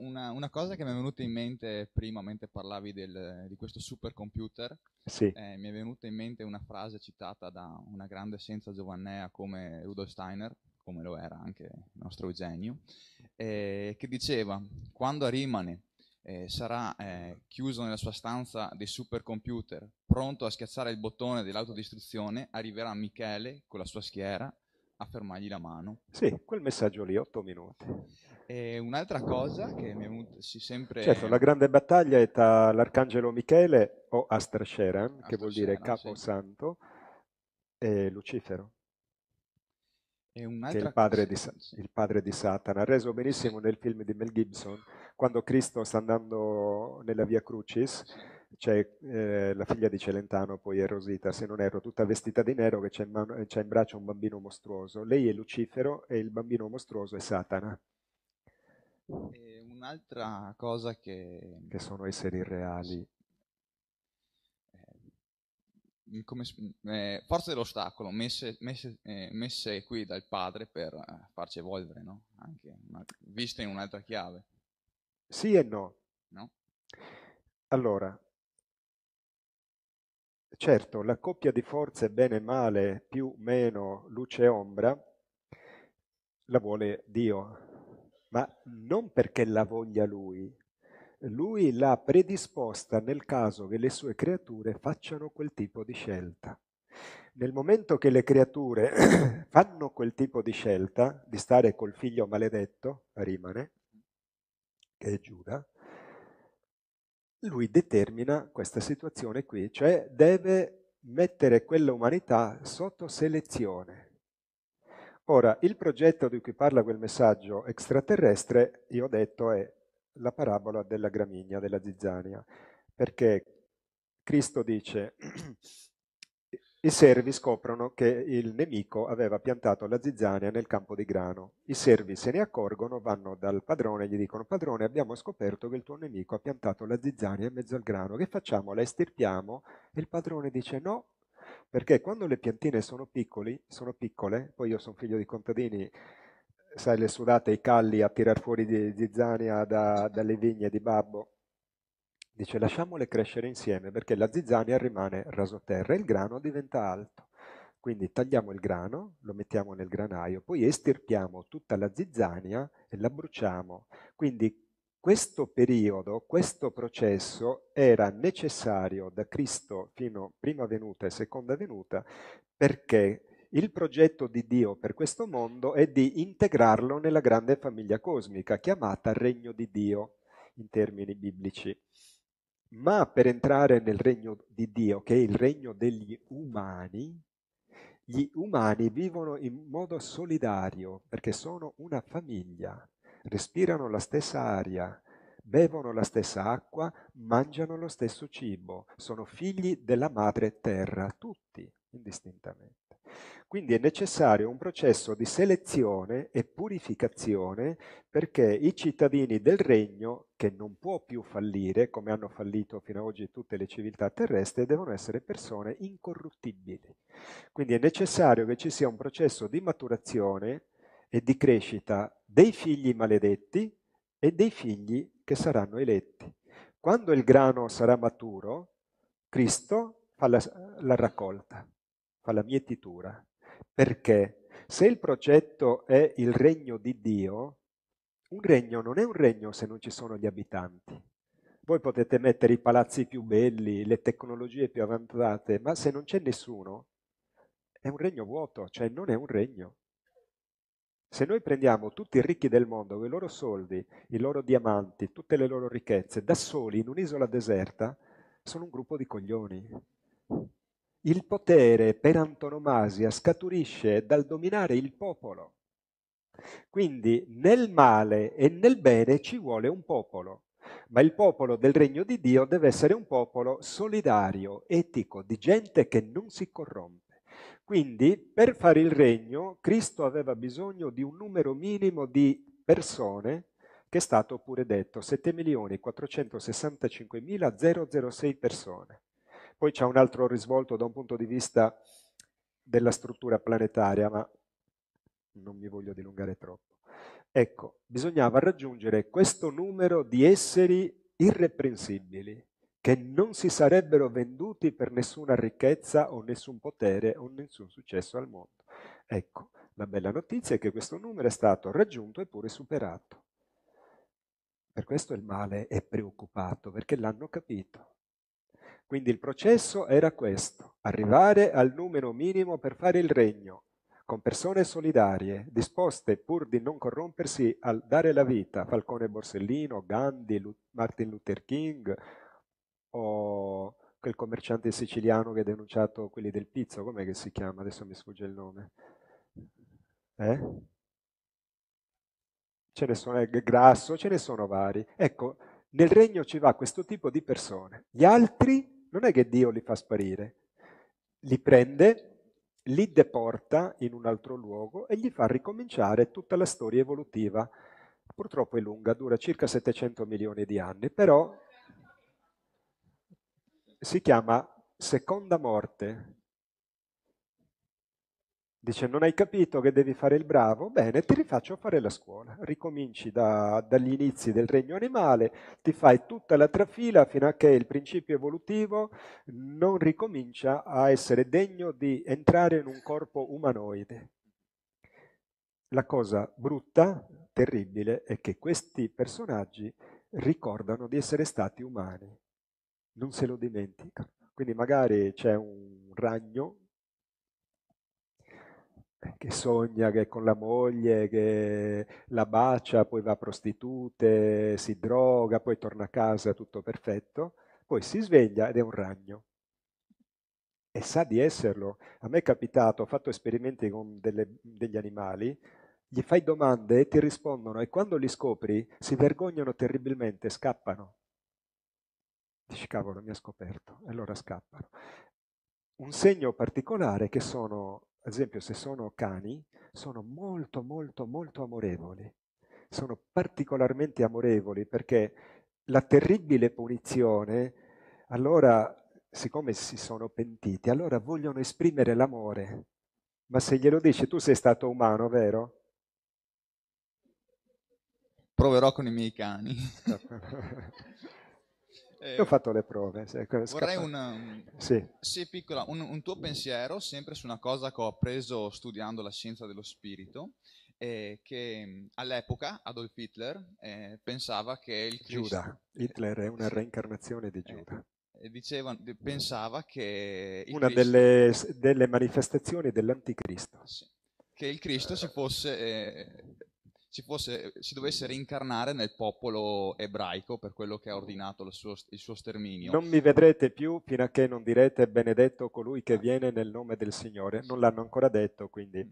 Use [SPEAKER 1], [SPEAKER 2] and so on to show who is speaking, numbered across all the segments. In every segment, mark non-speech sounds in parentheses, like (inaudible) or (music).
[SPEAKER 1] una, una, cosa che mi è venuta in mente prima mentre parlavi del, di questo supercomputer,
[SPEAKER 2] sì.
[SPEAKER 1] eh, mi è venuta in mente una frase citata da una grande senza giovannea come Rudolf Steiner, come lo era anche il nostro Eugenio, eh, che diceva, quando Rimane eh, sarà eh, chiuso nella sua stanza dei supercomputer, pronto a schiacciare il bottone dell'autodistruzione, arriverà Michele con la sua schiera a fermargli la mano.
[SPEAKER 2] Sì, quel messaggio lì, otto minuti.
[SPEAKER 1] E un'altra cosa che mi è venuta sì, sempre...
[SPEAKER 2] Certo, la grande battaglia è tra l'arcangelo Michele o Astrasheran, che vuol dire caposanto, sì. e Lucifero. che è il padre, di, il padre, di, Satana. Reso benissimo nel film di Mel Gibson, quando Cristo sta andando nella via Crucis, c'è eh, la figlia di Celentano, poi è Rosita, se non erro, tutta vestita di nero, che c'è in, in braccio un bambino mostruoso. Lei è Lucifero e il bambino mostruoso è Satana.
[SPEAKER 1] Un'altra cosa che...
[SPEAKER 2] Che sono esseri reali.
[SPEAKER 1] Eh, come, eh, forze dell'ostacolo messe, messe, eh, messe, qui dal padre per eh, farci evolvere, no? Anche una, viste in un'altra chiave.
[SPEAKER 2] Sì e no.
[SPEAKER 1] no?
[SPEAKER 2] Allora, certo, la coppia di forze bene e male, più meno, luce e ombra, la vuole Dio, ma non perché la voglia lui. Lui l'ha predisposta nel caso che le sue creature facciano quel tipo di scelta. Nel momento che le creature (clears throat) fanno quel tipo di scelta, di stare col figlio maledetto, rimane, che è Giuda, lui determina questa situazione qui, cioè deve mettere quella umanità sotto selezione. Ora, il progetto di cui parla quel messaggio extraterrestre, io ho detto, è la parabola della gramigna, della zizzania, perché Cristo dice, (clears throat) i servi scoprono che il nemico aveva piantato la zizzania nel campo di grano. I servi se ne accorgono, vanno dal padrone e gli dicono, padrone abbiamo scoperto che il tuo nemico ha piantato la zizzania in mezzo al grano, che facciamo? La estirpiamo? E il padrone dice no, perché quando le piantine sono, piccoli, sono piccole, poi io sono figlio di contadini, sai le sudate, i calli a tirar fuori di zizzania da, dalle vigne di babbo, dice lasciamole crescere insieme perché la zizzania rimane rasoterra e il grano diventa alto. Quindi tagliamo il grano, lo mettiamo nel granaio, poi estirpiamo tutta la zizzania e la bruciamo. Quindi questo periodo, questo processo era necessario da Cristo fino a prima venuta e seconda venuta perché il progetto di Dio per questo mondo è di integrarlo nella grande famiglia cosmica chiamata Regno di Dio in termini biblici. Ma per entrare nel regno di Dio, che è il regno degli umani, gli umani vivono in modo solidario perché sono una famiglia respirano la stessa aria, bevono la stessa acqua, mangiano lo stesso cibo, sono figli della madre terra, tutti indistintamente. Quindi è necessario un processo di selezione e purificazione perché i cittadini del regno, che non può più fallire, come hanno fallito fino ad oggi tutte le civiltà terrestri, devono essere persone incorruttibili. Quindi è necessario che ci sia un processo di maturazione e di crescita dei figli maledetti e dei figli che saranno eletti. Quando il grano sarà maturo, Cristo fa la, la raccolta, fa la mietitura. Perché se il progetto è il regno di Dio, un regno non è un regno se non ci sono gli abitanti. Voi potete mettere i palazzi più belli, le tecnologie più avanzate, ma se non c'è nessuno, è un regno vuoto, cioè non è un regno. Se noi prendiamo tutti i ricchi del mondo, i loro soldi, i loro diamanti, tutte le loro ricchezze, da soli in un'isola deserta, sono un gruppo di coglioni. Il potere per antonomasia scaturisce dal dominare il popolo. Quindi nel male e nel bene ci vuole un popolo, ma il popolo del regno di Dio deve essere un popolo solidario, etico, di gente che non si corrompe. Quindi per fare il regno Cristo aveva bisogno di un numero minimo di persone che è stato pure detto 7.465.006 persone. Poi c'è un altro risvolto da un punto di vista della struttura planetaria, ma non mi voglio dilungare troppo. Ecco, bisognava raggiungere questo numero di esseri irreprensibili che non si sarebbero venduti per nessuna ricchezza o nessun potere o nessun successo al mondo. Ecco, la bella notizia è che questo numero è stato raggiunto e pure superato. Per questo il male è preoccupato, perché l'hanno capito. Quindi il processo era questo, arrivare al numero minimo per fare il regno, con persone solidarie, disposte pur di non corrompersi a dare la vita, Falcone Borsellino, Gandhi, Martin Luther King o quel commerciante siciliano che ha denunciato quelli del pizzo, com'è che si chiama? Adesso mi sfugge il nome. Eh? Ce ne sono, è grasso, ce ne sono vari. Ecco, nel regno ci va questo tipo di persone. Gli altri non è che Dio li fa sparire, li prende, li deporta in un altro luogo e gli fa ricominciare tutta la storia evolutiva. Purtroppo è lunga, dura circa 700 milioni di anni, però si chiama seconda morte. Dice, non hai capito che devi fare il bravo? Bene, ti rifaccio fare la scuola. Ricominci da, dagli inizi del regno animale, ti fai tutta la trafila fino a che il principio evolutivo non ricomincia a essere degno di entrare in un corpo umanoide. La cosa brutta, terribile, è che questi personaggi ricordano di essere stati umani, non se lo dimenticano. Quindi magari c'è un ragno che sogna che è con la moglie, che la bacia, poi va a prostitute, si droga, poi torna a casa tutto perfetto, poi si sveglia ed è un ragno. E sa di esserlo. A me è capitato, ho fatto esperimenti con delle, degli animali, gli fai domande e ti rispondono e quando li scopri si vergognano terribilmente, scappano. Dici cavolo, mi ha scoperto, allora scappano. Un segno particolare che sono ad esempio se sono cani, sono molto molto molto amorevoli. Sono particolarmente amorevoli perché la terribile punizione, allora, siccome si sono pentiti, allora vogliono esprimere l'amore. Ma se glielo dici, tu sei stato umano, vero?
[SPEAKER 1] Proverò con i miei cani. (laughs) (laughs)
[SPEAKER 2] Eh, ho fatto le prove.
[SPEAKER 1] Vorrei un, sì. Sì, piccola, un, un, tuo pensiero sempre su una cosa che ho appreso studiando la scienza dello spirito, eh, che all'epoca Adolf Hitler eh, pensava che il
[SPEAKER 2] Cristo... Giuda. Hitler è una reincarnazione di Giuda.
[SPEAKER 1] Eh, diceva, pensava che...
[SPEAKER 2] una Cristo, delle, delle, manifestazioni dell'anticristo.
[SPEAKER 1] Sì, che il Cristo si fosse eh, si, fosse, si, dovesse reincarnare nel popolo ebraico per quello che ha ordinato il suo, il suo, sterminio.
[SPEAKER 2] Non mi vedrete più fino a che non direte benedetto colui che viene nel nome del Signore. Non l'hanno ancora detto, quindi.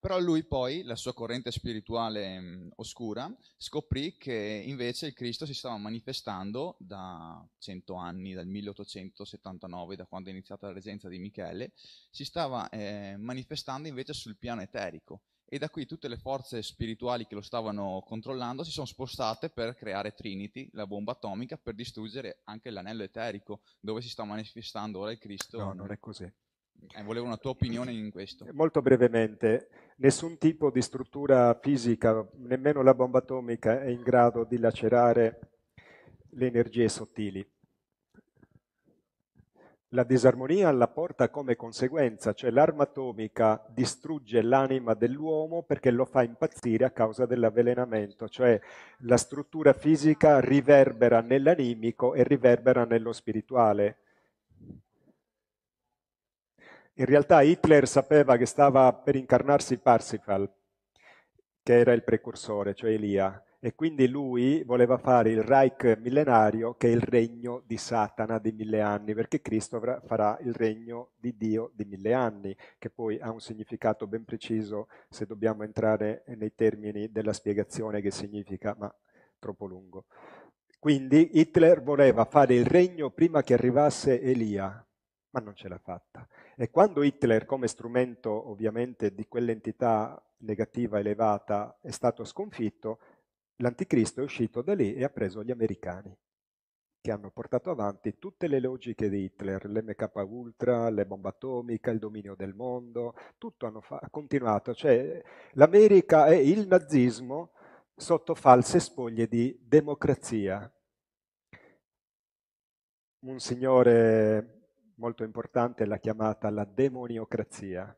[SPEAKER 1] Però lui poi, la sua corrente spirituale mh, oscura, scoprì che invece il Cristo si stava manifestando da cento anni, dal 1879, da quando è iniziata la reggenza di Michele, si stava eh, manifestando invece sul piano eterico e da qui tutte le forze spirituali che lo stavano controllando si sono spostate per creare Trinity, la bomba atomica, per distruggere anche l'anello eterico dove si sta manifestando ora il Cristo.
[SPEAKER 2] No, non è così.
[SPEAKER 1] Eh, volevo una tua opinione in questo.
[SPEAKER 2] Molto brevemente, nessun tipo di struttura fisica, nemmeno la bomba atomica, è in grado di lacerare le energie sottili. La disarmonia la porta come conseguenza, cioè l'arma atomica distrugge l'anima dell'uomo perché lo fa impazzire a causa dell'avvelenamento, cioè la struttura fisica riverbera nell'animico e riverbera nello spirituale. In realtà Hitler sapeva che stava per incarnarsi Parsifal, che era il precursore, cioè Elia, e quindi lui voleva fare il Reich millenario che è il regno di Satana di mille anni, perché Cristo farà il regno di Dio di mille anni, che poi ha un significato ben preciso se dobbiamo entrare nei termini della spiegazione che significa, ma troppo lungo. Quindi Hitler voleva fare il regno prima che arrivasse Elia, ma non ce l'ha fatta. E quando Hitler, come strumento ovviamente di quell'entità negativa elevata, è stato sconfitto, l'anticristo è uscito da lì e ha preso gli americani, che hanno portato avanti tutte le logiche di Hitler, l'MK Ultra, le bombe atomiche, il dominio del mondo, tutto hanno continuato. Cioè, l'America e il nazismo sotto false spoglie di democrazia. Un signore molto importante l'ha chiamata la demoniocrazia.